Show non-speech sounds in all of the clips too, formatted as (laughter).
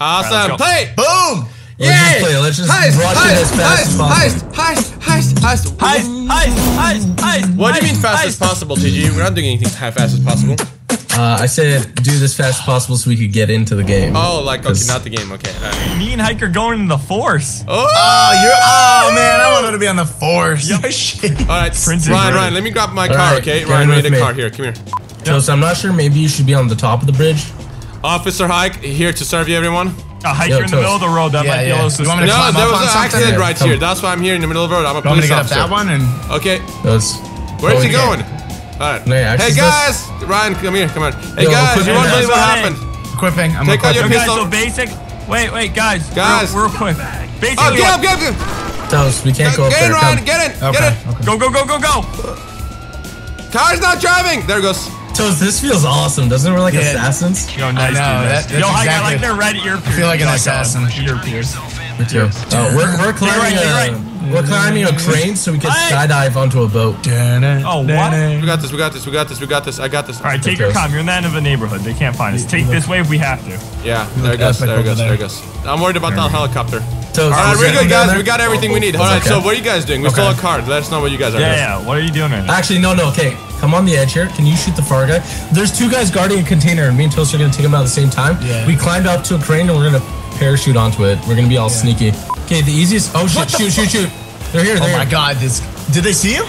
Awesome. go. Play. Boom! Let's just play. Let's just heist, rush it as fast as possible. Heist, heist, heist, heist, Heist, heist, heist, heist. What do you mean heist, fast as possible, TG? We're not doing anything as fast as possible. Uh, I said do this fast as possible so we could get into the game. Oh, like okay, 'Cause- not the game. Okay. all right. Me and Hike are going in the force. Oh, Oh, you're. Oh man, I wanted to be on the force. Yep. (laughs) Shit. all right. Prince is Ryan. Ryan, let me grab my All car. right, Okay, get Ryan, we need a car here. Come here. Toast, I'm not sure. Maybe you should be on the top of the bridge. Officer Hike here to serve you, everyone. A Hike, Yo, you're in the middle of the road. That Yeah, might be yeah. a little You want me suspicious. to No, there was an accident Yeah, right come. here. That's why I'm here in the middle of the road. I'm a Want me to police get up officer. that one and? Okay, Those. where's he going? All right. No, hey access guys, Ryan, come here, come on. Hey Yo, guys, you won't believe what on it. happened? Equipping. I'm Take out your So guys, pistol. so basic. Wait, wait, guys. Guys. real, real quick. Basically, Oh, get up, get up, get up. Toast, we can't go up Get in, there. Ryan, get in, Okay. get in. okay. go, go, go, go, go. Car's not driving. There it goes. Toast, this feels awesome. Doesn't it? We're like Yeah. assassins. Yo, nice, know, dude. nice. that- that's Yo, Hike, I exactly- like their red ear piercing. feel like an assassin. Ear pierce. Me too. Oh, we're, we're climbing right, a, right. we're climbing a crane so we can Hey. skydive onto a boat. Oh, what? We got this, we got this, we got this, we got this. I got this. All right, take your Okay. time. You're in the end of the neighborhood. They can't find us. Take this way if we have to. Yeah, there it goes, epic there it goes, there there. it goes. I'm worried about that helicopter. So, All right, we're good, guys. We got everything we oh, need. All right, Okay. so what are you guys doing? We Okay. stole a car. Let us know what you guys are Yeah, doing. yeah. What are you doing right now? Actually, no, no. Okay, come on the edge here. Can you shoot the far guy? There's two guys guarding a container, and me and Toast are gonna take them out at the same time. Yeah. We climbed up to a crane, and we're gonna parachute onto it. We're gonna be all sneaky. Okay, the easiest. Oh shit! Shoot! Shoot! Shoot! They're here. They're Oh here. my god, this. Did they see you?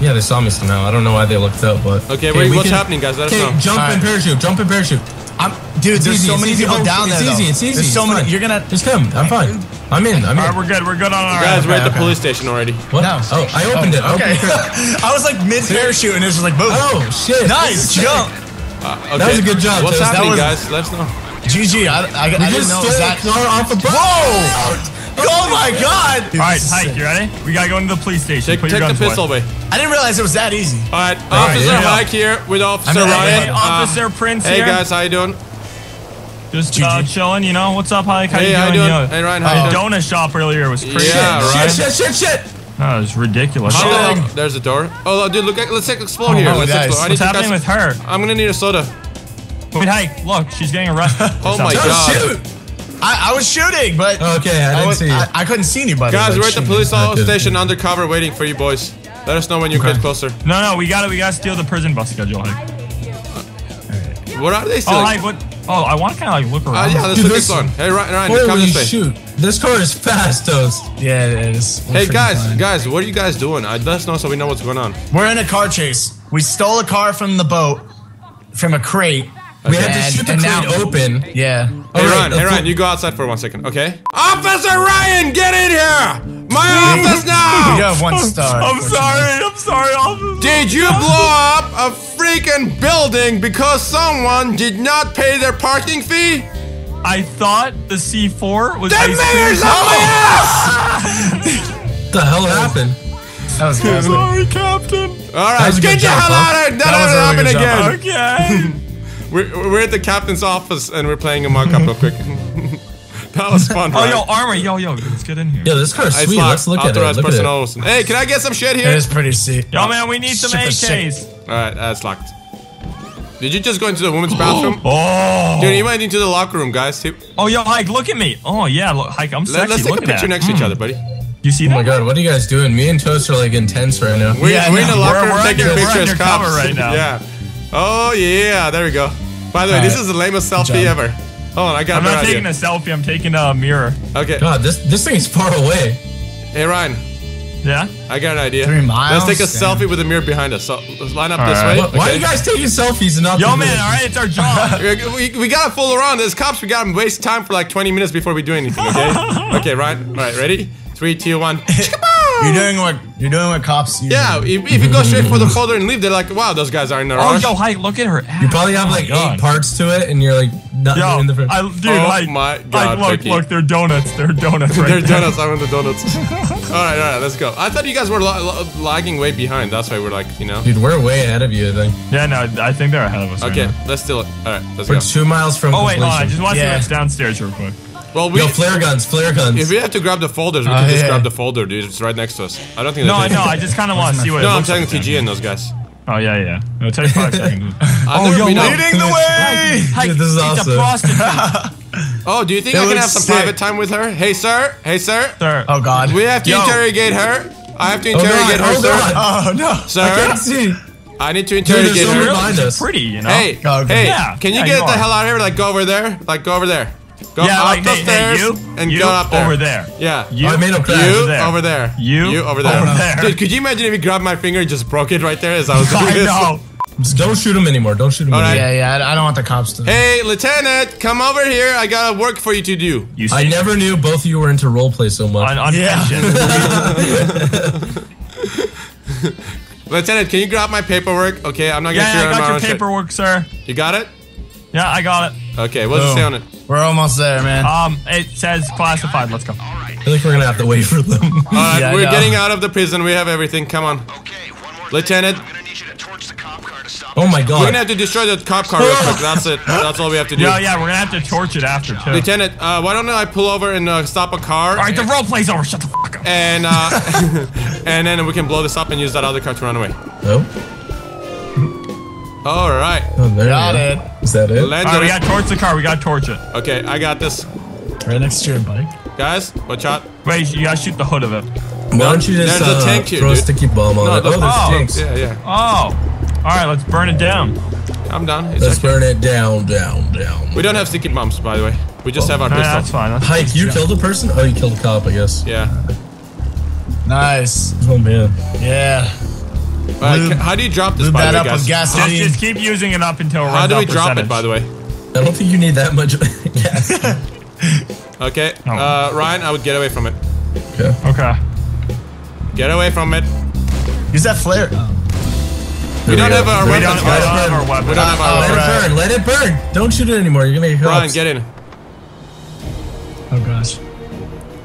Yeah, they saw me somehow. I don't know why they looked up, but Okay, wait, we what's happening, guys? Let us Okay, know. jump All and parachute. Jump and parachute. I'm, dude, It's there's easy, so many people bro. down there. It's easy, though. it's easy, There's so it's many. fine. You're gonna. Just come. I'm fine. I'm in. I'm in. All right, we're good. We're good on our Guys, we're at the okay. police station already. what? No. Oh, I opened it. I Okay. (laughs) I was like mid parachute and it was just like boom. Oh shit! Nice jump. Okay. That was a good job, What's Toast. That happening, was- guys? Let us know. GG. I, I, I We didn't just know it stole was a that. car off a boat. Whoa! Oh my god! All right, this Hike, you ready? We gotta go into the police station. Take, Put take your the guns pistol away. away. I didn't realize it was that easy. All right, right, Officer yeah. Hike here with Officer I'm in- Ryan. Hey, Uh, Officer Prince hey guys, how you doing? Just uh, chilling, you know. What's up, Hike? How Hey, you how you doing? doing? You know, Hey, Ryan, how the you doing? donut shop earlier was crazy. Yeah, Shit, right. Shit! Shit! Shit! That was ridiculous. How the Shit. There's a door. Oh, dude, look, let's take explore here. oh, Let's guys. explore. I What's happening with her? I'm gonna need a soda. Wait, Hike, look, she's getting arrested. (laughs) Oh my Something. God. Shoot! I, I was shooting, but Okay, I didn't was, see you. I, I couldn't see anybody. Guys, we're at the police I did. station undercover waiting for you boys. Let us know when you get closer. No, no, we gotta, we gotta steal the prison bus schedule, Hike. What are they Oh. Hike, what? Oh, I want to kind of like look Uh, around. yeah, let's Dude, look this- this one. Hey, Ryan, Ryan come this way. shoot! This car is fast, Toast. Yeah, it is. We're Hey guys, fine. guys, what are you guys doing? I, let us know so we know what's going on. We're in a car chase. We stole a car from the boat, from a crate. We had to shoot the crate now- open. Yeah. Hey All right, Ryan, hey Ryan, you go outside for one second, okay? Officer Ryan, get in here! My office We now! got one star. I'm sorry, I'm sorry, officer. Did you blow up a freaking building because someone did not pay their parking fee? I thought the C4 was The ice mayor's cream. on my ass! The hell happened? That was good. Sorry, Captain. All That right, was a get good the hell out of here! That doesn't really happen again. Okay. (laughs) We're, we're at the captain's office and we're playing a mock-up real quick. (laughs) that was fun, oh, right? yo, armor, yo, yo, let's get in here. Yo, this car's It's sweet. locked. Let's look at it. Authorized Look at it. personnel. Hey, can I get some shit It here? is pretty sick. Yo, man, we need some Super sick. AKs. All right, that's locked. Did you just go into the women's (gasps) bathroom? Oh. Dude, you went into the locker room, guys. Let, Oh, yo, Hike, look at me. Oh, yeah, look, Hike, I'm sexy. Let's take a look at picture that. next to each hmm. other, buddy. You see Oh that? my god, what are you guys doing? Me and Toast are like intense right now. We're, Yeah, we're in the locker room taking under- we're pictures, cops. right now. Yeah. Oh yeah, there we go. By the way, this Alright. is the lamest selfie ever. Hold on, I got I'm not better taking a selfie, I'm taking a mirror. Okay. God, this this thing is far away. Hey Ryan, Yeah? I got an idea. Three miles? Let's take a Damn. selfie with a mirror behind us. So let's line up this Alright. way. What, Why are okay? you guys taking selfies and not? Yo, man, all right, it's our job. (laughs) We, we gotta fool around. There's cops. We gotta waste time for like 20 minutes before we do anything. Okay. (laughs) okay, Ryan. All right, ready? Three, two, one. (laughs) You're doing what you're doing what cops. usually Yeah, do. if, if you go (laughs) straight for the folder and leave, they're like, wow, those guys aren't in a oh, rush. yo, Hike, look at her. You probably have Oh like eight parts to it, and you're like not Yo, doing the. fir- I, dude, Oh Hike, my Hike, God, look, Vicky. look, they're donuts. They're donuts right (laughs) They're there. donuts. I want the donuts. (laughs) all right, all right, let's go. I thought you guys were la- la- lagging way behind. That's why we're like, you know. Dude, we're way ahead of you. I think Yeah, no, I think they're ahead of us. right Okay, now. let's steal it. All right, let's we're go. two miles from Oh wait, hold on. I just want to see Yeah. what's downstairs real quick. Well, we Yo, flare guns, flare guns. if we have to grab the folders, we Oh, uh, can just grab the folder, dude. It's right next to us. I don't think. No, I know. I just kind of want to see what. No, it I'm looks telling like TG and those guys. Oh yeah, yeah. It'll take five (laughs) seconds. Oh, never yo, been out- Leading the way. Hike, Dude, this is awesome. a prostitute. (laughs) Oh, do you think It I can have some sick. private time with her? Hey, sir. Hey, sir. Sir. Oh God. We have to Yo. interrogate her. I have to Oh, interrogate her, oh, sir. God. Oh no. Sir, I can't see. I need to interrogate so her. many- Really Behind us. pretty, you know? Hey, Oh, okay. hey, Yeah, can you yeah, get you the hell out of here? Like, go over there. Like, go over there. Go Yeah, up like, the hey, hey, stairs you, and you go up there. over there. Yeah. You, I made him crash. You over there. over there. You You over there. over there. Dude, could you imagine if you grabbed my finger and just broke it right there as I was (laughs) doing I this? know. Just don't shoot him anymore. Don't shoot him All right. anymore. Yeah, yeah. I I don't want the cops to. Hey, Lieutenant, come over here. I got work for you to do. You I never knew both of you were into roleplay so much. on, on Yeah. (laughs) Lieutenant, can you grab my paperwork? Okay, I'm not gonna Yeah, shoot I got your own shit. paperwork, sir. You got it? Yeah, I got it. Okay, what's does it say on? We're almost there, man. Um, it says classified. Let's go. I feel like we're gonna have to wait for them. (laughs) All right, Yeah, we're know. getting out of the prison. We have everything. Come on. Okay, one more Lieutenant. thing. I'm gonna need you to torch the cop car to stop oh my God! We're gonna have to destroy the cop car real quick. That's it. (laughs) That's all we have to do. Yeah, yeah, we're gonna have to torch it after too. Lieutenant, uh, why don't I pull over and uh, stop a car? All right, the role play's over. Shut the fuck up. and uh, (laughs) and then we can blow this up and use that other car to run away. Oh, All right, oh there Got we it. go. Is that it? landed All right, we got to torch the car. We got to torch it. Okay, I got this, Right next to your bike. guys. Watch out. Wait, you gotta shoot the hood of it. Why don't you just There's a uh, tank here, throw a sticky bomb on No, it? the- Oh, there's oh, tanks. Yeah, yeah. Oh, all right, let's burn it down. I'm done. It's Let's okay. burn it down, down, down. We don't have sticky bombs, by the way. We just have our Yeah, pistol. that's fine. That's Hike, you killed a person? Oh, you killed a cop, I guess. Yeah. Nice. Oh man. Yeah. All right, Lube- how do you drop this, Lube by that the way, up with guys? just, gasoline. just keep using it up until it runs How do we out drop it, by the way? I don't think you need that much (laughs) gas. (laughs) Okay, Oh. uh, Ryan, I would get away from it. okay. Okay. Get away from it. Use that flare. We don't go. have our We weapons, don't, we don't guys. have our weapons. We don't have Oh, our Let weapons. right. it burn. Let it burn. Don't shoot it anymore. You're gonna get Ryan, cops. get in. Oh gosh.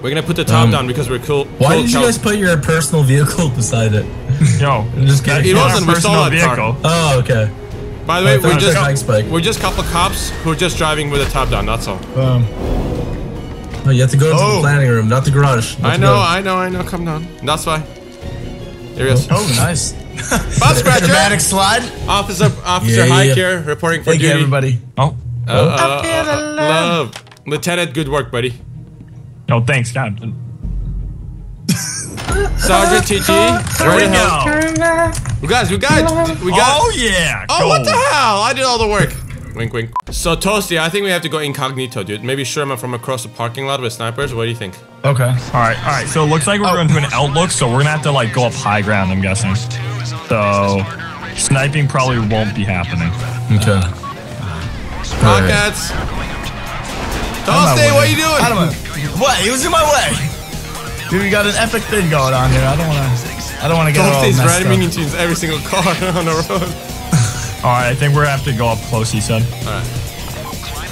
We're gonna put the top Um, down because we're cool. Why cool did you guys put your personal vehicle (laughs) beside it? (laughs) Yo, Just kidding. It it's not wasn't, a we stole personal that car. vehicle. Oh, okay. By the way, we're just a we're just couple cops who are just driving with a top down. That's all. Boom. Oh, you have to go into Oh. the planning room, not the garage. You have I know, go. I know, I know. Come down. That's why. There he is. Oh, nice. (laughs) Butt (laughs) scratcher. Dramatic slide. Officer, Officer Yeah, Hike yeah. here, reporting for Thank you, everybody. Oh, Uh, uh, uh, love, Lieutenant. Good work, buddy. no, thanks, Captain. Sergeant TT. There Where we the hell? go. We guys, we got, we got. Oh yeah. Oh, what the hell? I did all the work. Wink, wink. So, Toasty, I think we have to go incognito, dude. Maybe Sherman from across the parking lot with snipers. What do you think? Okay. All right, all right. So it looks like we're Oh. going to an outlook, so we're gonna have to like go up high ground. I'm guessing. So sniping probably won't be happening. Okay. All right. Rockets. Toasty, what are you doing? I don't know. What? He was in my way. Dude, we got an epic thing going on here. I don't want to. I don't want to get all Toasty's messed ramming up. into every single car (laughs) on the road. All right, I think we're gonna have to go up close. He said.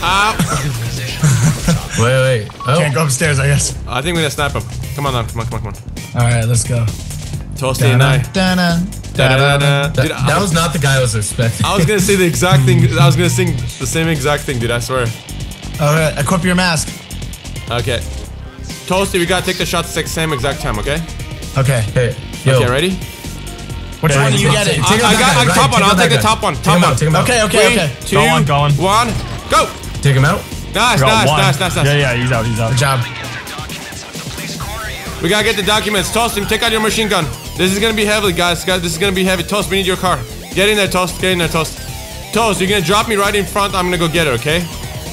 Ah, (laughs) Wait, wait. Oh, Can't go upstairs, I guess. I think we're gonna snap him. Come on, now. come on, come on, come on. All right, let's go. Toasty and I. Dun-dun, Da-da-da-da. that, that was- was not the guy I was expecting. I was gonna say the exact thing. (laughs) I was gonna sing the same exact thing, dude. I swear. All right, equip your mask. Okay. Toasty, we gotta take the shots at the same exact time, okay? Okay. Okay, yo. Okay, ready? Which one do you get it? I, I got guy, I right, top one. I'll take that the top one. Top one. out, take him out. Okay, okay, Three, okay. two, Go on, go on. one, go. Take him out. Nice, We got nice, one. nice, nice, nice. Yeah, yeah, he's out. He's out. Good job. We gotta get the documents. Toast him. Take out your machine gun. This is gonna be heavy, guys. Guys, this is gonna be heavy. Toast, we need your car. Get in there, Toast. Get in there, Toast. Toast, you're gonna drop me right in front. I'm gonna go get it, okay?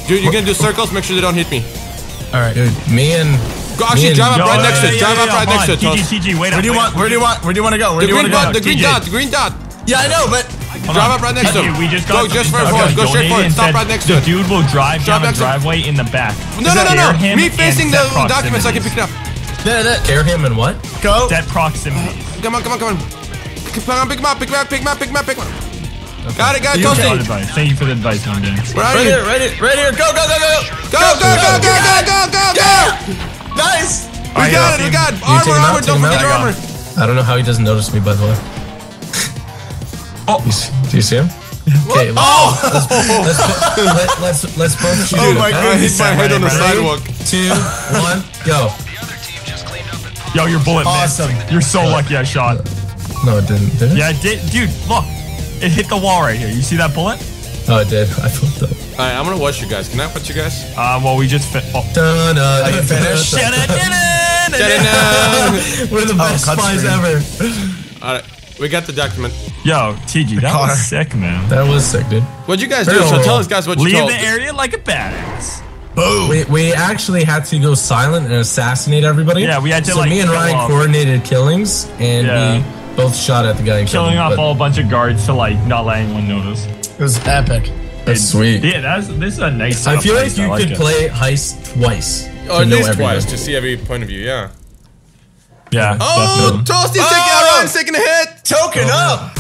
Dude, you're gonna do circles. Make sure they don't hit me. All right. Dude, me and Go, actually, Me drive up right next to it. Drive up right next to it, Toast. TG, TG, wait Where up. do you want? Where do you want? Where do you want to go? Where The do you want green to go? dot, the green dot, the green dot. Yeah, I know, but Drive up right next uh, to TJ, him. we just Go got just for something forward. Go straight donated forward. Stop right next the to it. dude will drive Drop down the next to- driveway in the back. No, no, no, no. Scare Me facing the documents I can pick it up. there, there. scare him and what? Go. Set proximity. Uh, come on, come on, come on. Come on, pick him up, pick him up, pick him up, pick him up, pick him up. Got it, got it, You Good Toasty. advice. Thank you for the advice, young man. Where are Right here, right here, right here. Go, go, go, go. Go, go, go, go, go, go, go, go! Nice. We got it, we got it. take Armor, out, armor, don't him forget your I armor. I don't know how he doesn't notice me, by the way. (laughs) Oh. You s- do you see him? Okay. Oh! Let's, (laughs) let, let's let's both shoot. Oh Dude, my I goodness. hit my head on the Ready? sidewalk. Two, one, go. Yo, your bullet Awesome. missed. You're so lucky I shot. No, it didn't. Did it? Yeah, it did. Dude, look. It hit the wall right here. You see that bullet? Oh Oh, it did. I fucked up. All right, I'm gonna watch you guys. Can I watch you guys? Uh, well, we just fit. Oh. Dun, uh, you finished? We're the best cut spies ever. All right, we got the document. Yo, TG, that car. was sick, man. That was sick, dude. What'd you guys do? Very So tell us, guys, what you Leave told. the area like a badass. Boom. We, we actually had to go silent and assassinate everybody. Yeah, we had to, So like, me and kill Ryan off- coordinated killings, and Yeah. we both shot at the guy and killed Killing him. off but all a bunch of guards to like not let anyone notice. It was epic. That's sweet. Yeah, that's this is a nice. I feel like you I could it. play heist twice Oh, to at know least everything. twice to see every point of view. Yeah. Yeah. Oh, definitely. Toasty's taking Oh! out. Ryan's taking a hit. Token up.